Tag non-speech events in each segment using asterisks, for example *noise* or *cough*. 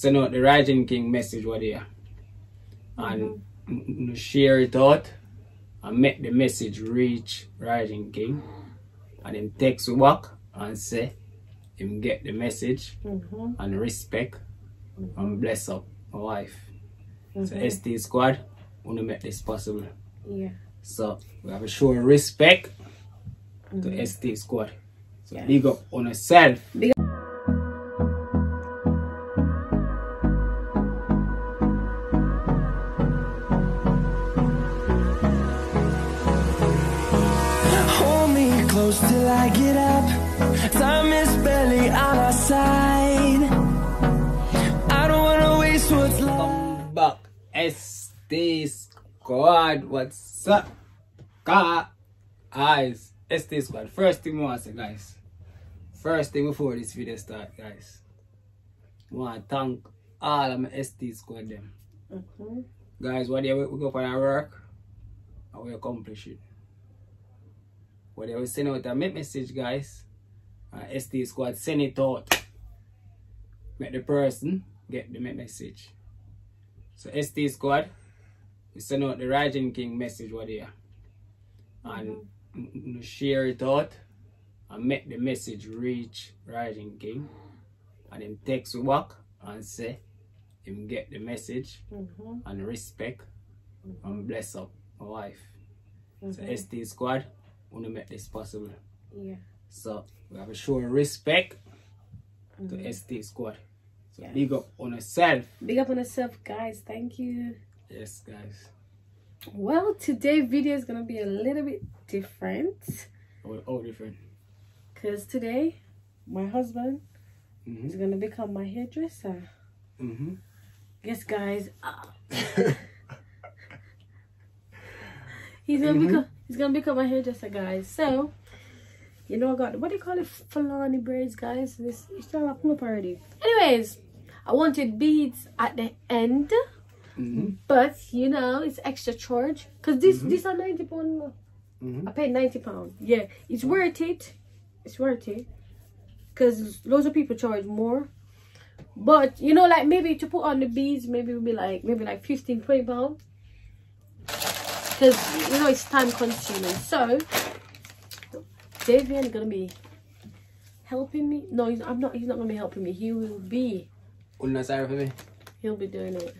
send out the Rygin King message what there. And mm share it out and make the message reach Rygin King. And him text you back and say him get the message Mm-hmm. and respect and bless up my wife. So Mhm. ST squad wanna make this possible. Yeah. So we have to show respect to ST squad. So big up on yourself. Hold close till I get up. Time is barely on our side. I don't wanna waste what's left. Come back. ST squad. What's up? Guys. ST squad. First thing we want to say guys. First thing before this video start guys. I want to thank all of my ST squad them. Mm-hmm. Guys, what day we we go for our work and we accomplish it. What they will send out a message, guys. Uh, ST squad send it out. Make the person get the message. So ST squad, we send out the Rygin King message what there. And mm, mm, share it out and make the message reach Rygin King. And him text back and say him get the message Mm-hmm. and respect and bless up my wife. So Mhm. ST squad wanna make this possible. Yeah. So we have to show respect Mhm. to ST squad. So Yes. big up on yourself. Big up on yourself, guys. Thank you. Yes guys. Well, today video is gonna be a little bit different All, different. because today my husband is Mm-hmm. gonna become my hairdresser. Mm-hmm. Yes, guys. *laughs* *laughs* he's gonna Mhm. become he's gonna become a hairdresser, guys. So, you know, I got what do you call it, Fulani braids, guys. This it's not up up already. Anyways, I wanted beads at the end, Mm-hmm. but you know, it's extra charge because this these are ninety pound. Mm-hmm. I paid ninety pound. Yeah, it's worth it. It's worth it because loads of people charge more. But you know, like maybe to put on the beads, maybe it would be like maybe like 15, 20 pound. Because you know it's time consuming. So Davian gonna be helping me. No, he's, I'm not. He's not gonna be helping me. He will be. Unnecessary for me. He'll be doing it.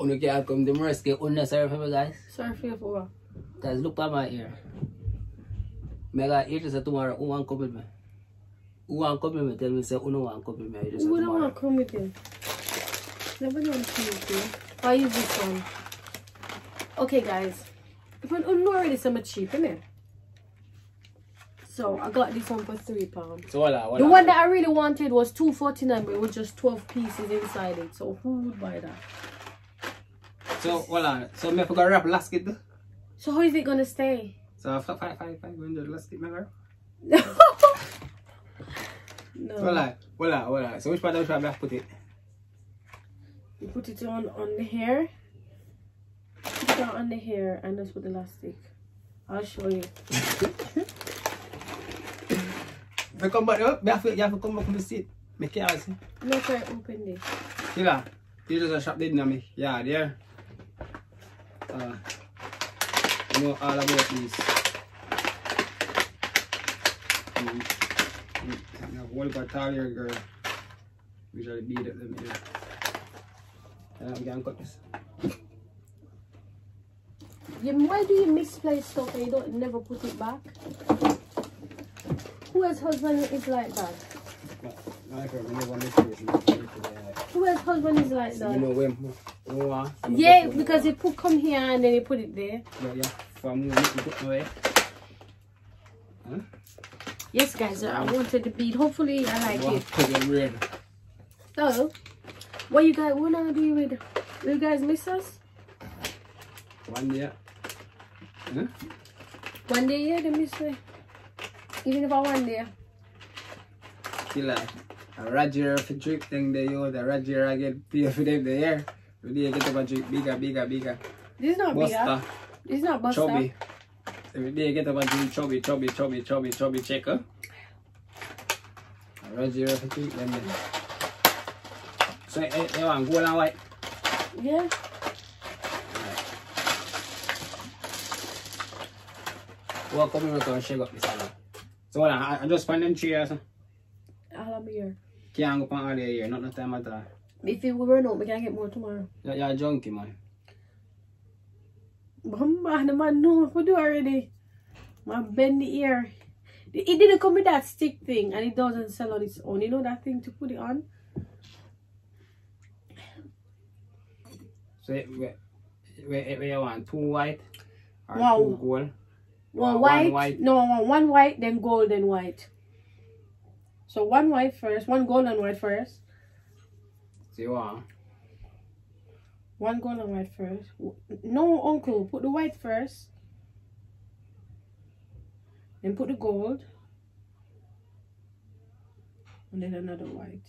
Uno can't come to rescue unnecessary for me guys. Sorry for you for what? Guys look at my ear. Me got ear say tomorrow who want come with me? Who want come with me? Tell me say who no want come with me Who don't want come with you? Nobody want to come with you. Use this one? Okay, guys. I'm I'm already so much cheap, innit? So I got this one for three pounds. So voila, voila. The one that I really wanted was two forty nine, but it was just twelve pieces inside it. So who would buy that? So voila. So me forgot wrap last kit. So how is it gonna stay? So five five five five hundred last kit, my girl. *laughs* no. Voila, voila, voila. So which part of part I have to put it? You put it on on the hair. It on the hair and just put the elastic. I'll show you. Me come back up. Me have to, you have to come back to the seat. Me can't see. Look where I open this. Killer, you just a shop did me. Yeah, there. Uh, you know all about this. Mm. Mm. What about Talia girl? We try to beat up them here. Uh, we can cut this. Yeah, why do you misplace stuff and you don't never put it back? Who has husband is like that? Who has husband is like You that? Yeah, because he put come here and then he put it there. Yeah, yeah. From you away. Huh? Yes, guys, I wanted the bead. Hopefully, I like it. So, what you guys what I do with? Do you guys miss us? One day. Huh? One day, yeah, miss me. Even if I one day. Killer. A Roger for drip thing they use. The Roger I get pay for them there. We need to get up a drip bigger, bigger, bigger. This is not bigger. This is not buster. chubby. Every day get up a drip chubby, chubby, chubby, chubby, chubby checker. A Roger for drip them there. So you, you want gold and white? Yeah. Walk up and shake up this one. So hold on, I, I just find them something. I'll have here. Can't go on all here, not no time at all. If it will run out, we can get more tomorrow. You're, you're a junkie, man. Bamba, the man know what to do already. My bend the ear. It didn't come with that stick thing and it doesn't sell on its own. You know that thing to put it on? So where, where, where you want two white or Wow. two gold? One white, white. no, one, one white, then gold, then white. So one white first, one gold and white first. So you want? One gold and white first. No, uncle, put the white first. Then put the gold. And then another white.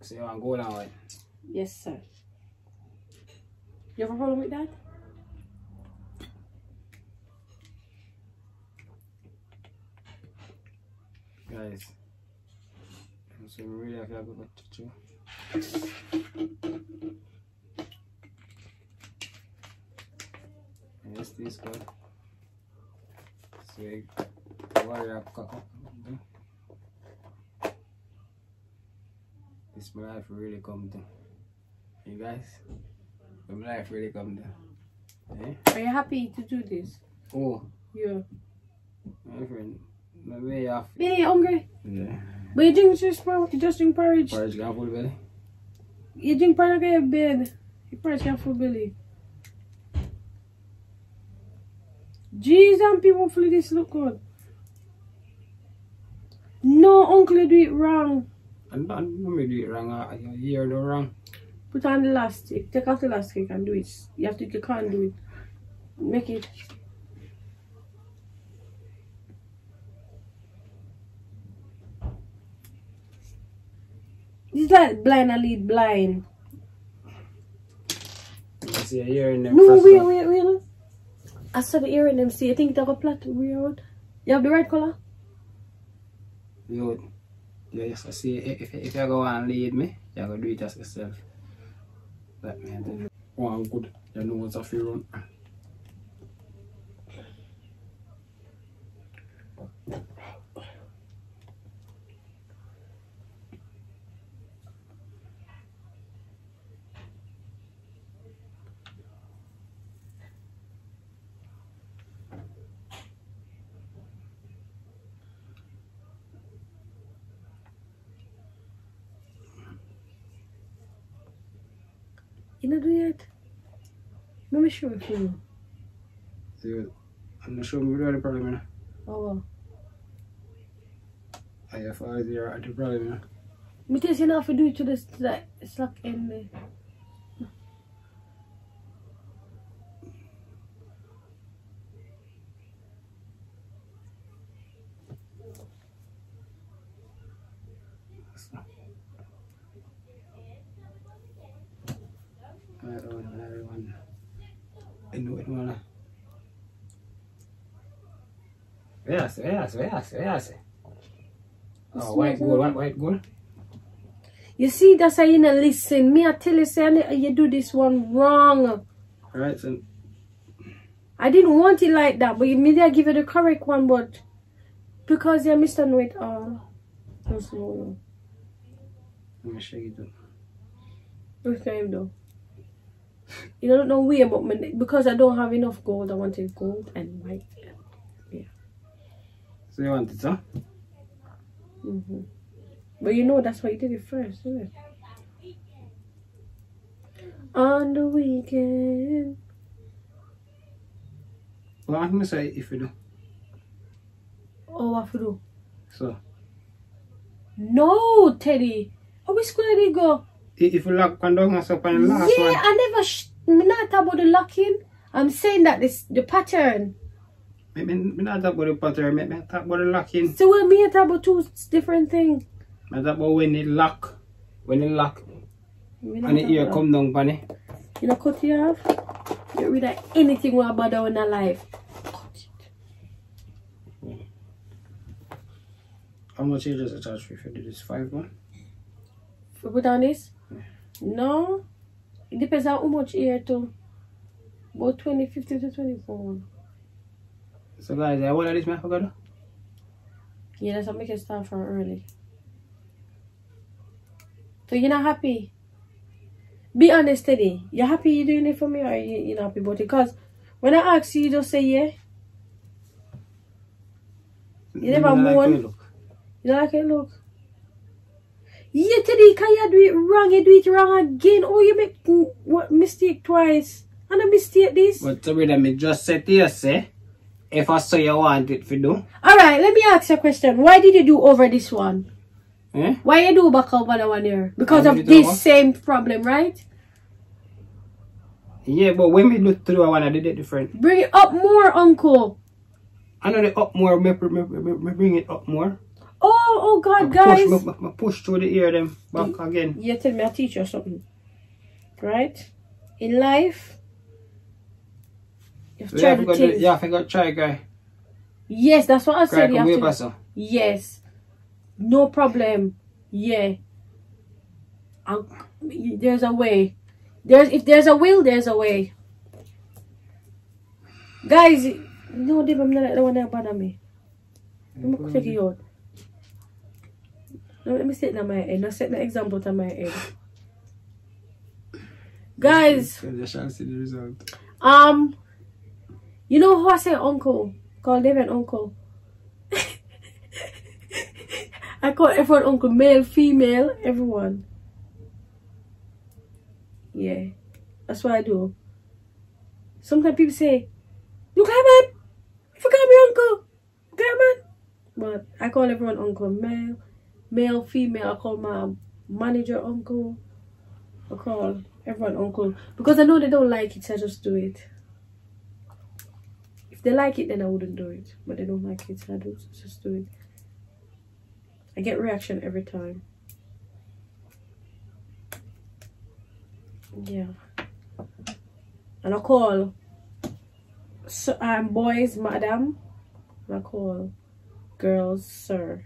So you want gold and white? Yes, sir. You have a problem with that? Guys. So we really have to go to you. Yes, this good. So cock up. This my life really come to. You guys? My life really come to. Eh? Are you happy to do this? Oh, Yeah. my friend. My way off. Billy, you hungry? Yeah. But you drink just porridge, you just drink porridge. Porridge got full belly. You drink porridge, get your bed. You porridge can't full belly. Jeez, and people hopefully this look good. No, uncle, you do it wrong. And don't don't me do it wrong. I I hear no wrong. Put on the elastic. Take off the elastic and do it. You have to, you can't do it. Make it. It's like blind and lead blind. I see a ear in them. No, wait, one. wait, wait. I saw the ear in them. See, I think they got plot weird. You have the right color? You, you just see if, if you go and lead me, you go do it as yourself. Let me tell you. One good. You know what's a few do yet? Let me show it for you. See, I'm not sure me what the problem is. Oh, wow. I have at the problem. You know. Me tell you not to do it to to that slack end there. Another one, another one. I know it, man. Yes, yes, yes, yes. Oh, white gold, white, white gold. You see, that's how you not listen. Me, I tell you, say, I- you do this one wrong. Alright, so I didn't want it like that, but you maybe I give you the correct one, but because you Mr. Know It All. That's no. let me show you up. What kind though? You don't know way about me because I don't have enough gold. I wanted gold and white. Yeah. So you want it, huh? hmm But you know that's why you did it first, isn't it? On the weekend. Well, I'm gonna say if you do. Oh, to do? So, No, Teddy. Oh, school did he go? I- if you lock down, up on the last yeah, one. I never. Sh- not about the locking. I'm saying that this the pattern. Me, me, me not talk about the pattern, me, me talk about the locking. So when me talk about two different things. Me talk about when it lock. When it lock. And the ear come down it. You know, cut it off. Get rid of anything we bother in our life. Cut it. How much you just charge for if you do this? Five one? We put on this? No. It depends on how much air too. About 20, 50 to 24. So guys, I want this man forgot. Yeah, that's what make it start from early. So you're not happy? Be honest, Teddy. You're happy you're doing it for me or you, you're not happy about it? Because when I ask you, you just say yeah. You never moan. You don't like it look? Can you do it wrong? You do it wrong again. Oh, you make what mistake twice. And a mistake this. But to read me just say to you, say, if I saw you want it for do, Alright, let me ask you a question. Why did you do over this one? eh? Why you do back over the one here? Because of did you do this what? same problem, right? Yeah, but when we look through I want to do it different. Bring it up more, uncle. I know the up more, me, me, me, me bring it up more. Oh, oh God, Me guys. Push, me push through the ear them back again. You tell me I'll teach you something. Right? In life, you've So you tried have to to do- things. you have try, guy. Yes, that's what I Guy, said. You have to. Yes. No problem. Yeah. Um, there's a way. There's if there's a will, there's a way. Guys, no, Dave, I'm not like the one that bother me. Let me take you out. No, let me set in my head. Now set the example to my head. Guys, You shall see the result. um, you know who I say uncle? Call David uncle. *laughs* I call everyone uncle, male, female, everyone. Yeah, that's what I do. Sometimes people say, "You man? You forgot me, uncle. Man." But I call everyone uncle, male, male, female. I call my manager uncle. I call everyone uncle because I know they don't like it, so I just do it. If they like it, then I wouldn't do it. But they don't like it, so I do just do it. I get reaction every time. Yeah. And I call so, um, boys madam. And I call girls sir.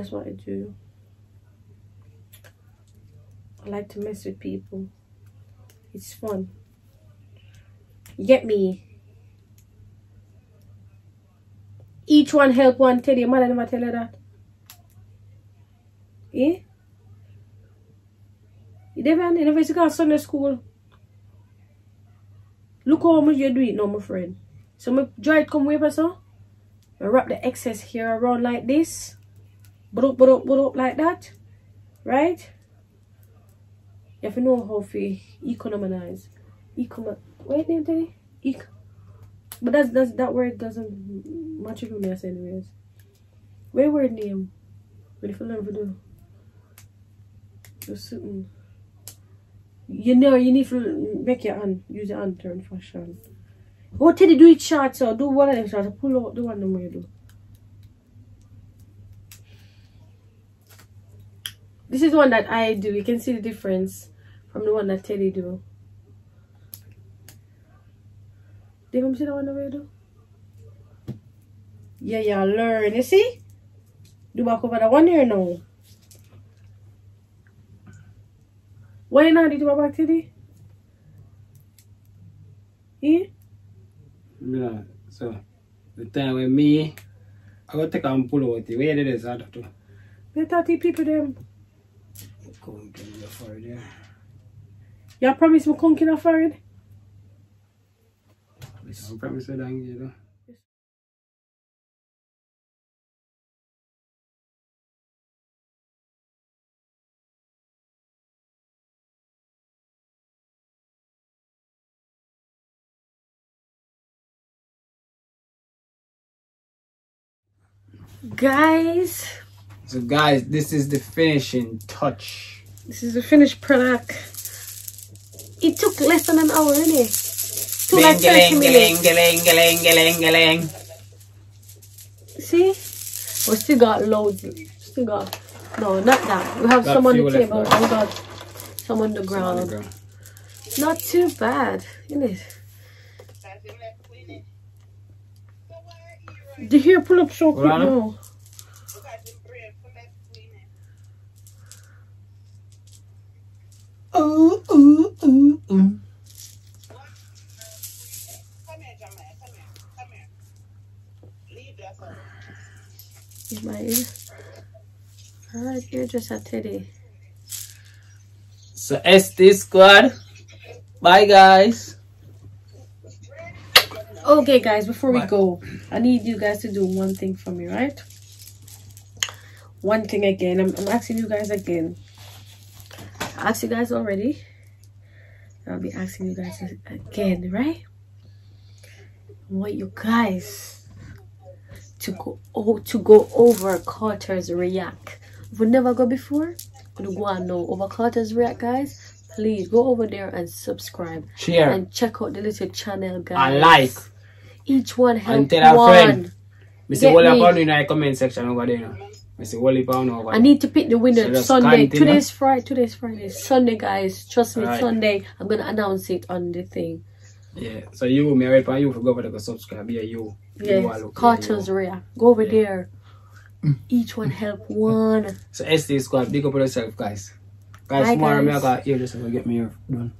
That's what I do. I like to mess with people. It's fun. You get me? Each one help one tell you. Mother never tell her that. Eh? You never, you never go to Sunday school. Look how much you do it now, my friend. So my it come way so. I wrap the excess here around like this. Up, but up like that. Right? If you have to know how to economize. Econ wait name today? Ec but that's that's that word doesn't match with as anyways. Where word name? What if you learn to do? Just something. You know you need to make your hand use your hand turn fashion. Oh Teddy do it short so do one of them shots. Pull out the one them you do. This is one that I do. You can see the difference from the one that Teddy do. Did you see the one that do? Yeah, yeah, learn. You see? Do back over the one here now. Why not do back Teddy? Yeah? Yeah. So, the time with me, I go take and pull out the way it is, I have to We thought the people them. Come and get the for there. Y'all promise me conking off forehead? I promise you that, you know. Guys, So guys, this is the finishing touch. this is the finished product. It took less than an hour, innit? Took like 30 minutes. Ling-a-ling-a-ling-a-ling-a-ling-a-ling. See? We still got loads. Still got. No, not that. We have Got some on the table. now. We got some on the On the ground. ground. Not too bad, isn't it? The hair pull up so quick Rana? now. Ooh, ooh, ooh, ooh. Is my ear? Ah, you're just a titty. So ST squad. Bye guys. Okay guys, before Bye. we go, I need you guys to do one thing for me, right? One thing again. I'm, I'm asking you guys again. Asked you guys already. I'll be asking you guys again, right? I want you guys to go oh, to go over Carter's React. If we never go before, we go and know over Carter's React, guys. Please go over there and subscribe Share. and check out the little channel, guys. And like. Each one help And tell a one. friend. Me see Get all me. in the comment section over there. Me see all upon over I need to pick the winner So Sunday. Today's Friday. Today's Friday. Sunday, guys. Trust me, Alright. Sunday. I'm gonna announce it on the thing. Yeah. So you, me for you to go over there to subscribe. Yeah, you. Yes, Carter's. Rare. Go over Yeah. there. Each one help *laughs* one. So ST squad, big up yourself, guys. Guys, Bye, tomorrow me I got here just to get me here done.